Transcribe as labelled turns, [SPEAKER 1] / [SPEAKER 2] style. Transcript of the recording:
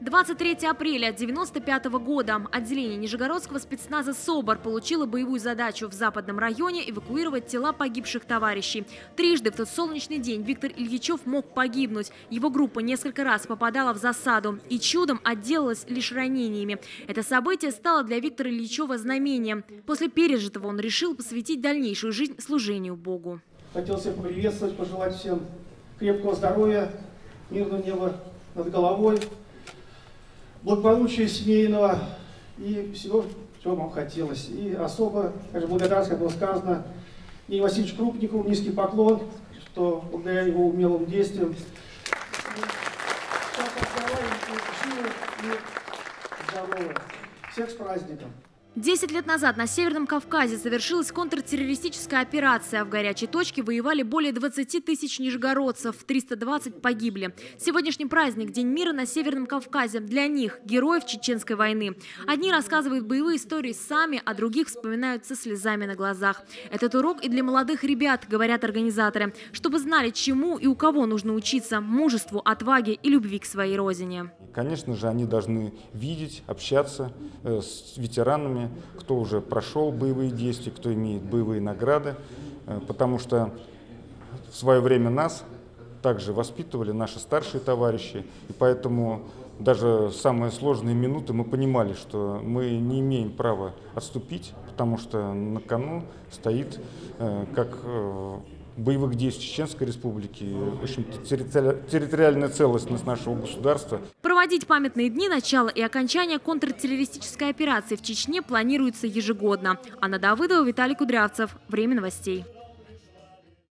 [SPEAKER 1] 23 апреля 1995 года отделение Нижегородского спецназа «СОБР» получило боевую задачу в Западном районе эвакуировать тела погибших товарищей. Трижды в тот солнечный день Виктор Ильичев мог погибнуть. Его группа несколько раз попадала в засаду и чудом отделалась лишь ранениями. Это событие стало для Виктора Ильичева знамением. После пережитого он решил посвятить дальнейшую жизнь служению Богу.
[SPEAKER 2] Хотел всех поприветствовать, пожелать всем крепкого здоровья, мирного неба над головой благополучия семейного и всего, чего вам хотелось. И особо, конечно, благодарность, как было сказано, Евгению Васильевичу Крупникову, низкий поклон, что благодаря его умелым действиям всех с праздником!
[SPEAKER 1] Десять лет назад на Северном Кавказе завершилась контртеррористическая операция. В горячей точке воевали более 20 тысяч нижегородцев, 320 погибли. Сегодняшний праздник – День мира на Северном Кавказе. Для них – героев Чеченской войны. Одни рассказывают боевые истории сами, а других вспоминают со слезами на глазах. Этот урок и для молодых ребят, говорят организаторы, чтобы знали, чему и у кого нужно учиться – мужеству, отваге и любви к своей родине.
[SPEAKER 3] Конечно же, они должны видеть, общаться э, с ветеранами, кто уже прошел боевые действия, кто имеет боевые награды, э, потому что в свое время нас также воспитывали наши старшие товарищи, и поэтому даже самые сложные минуты мы понимали, что мы не имеем права отступить, потому что на кону стоит э, как э, боевых действий Чеченской Республики, в общем территориальная целостность нашего государства.
[SPEAKER 1] Проводить памятные дни начала и окончания контртеррористической операции в Чечне планируется ежегодно. Анна Давыдова, Виталий Кудрявцев. Время новостей.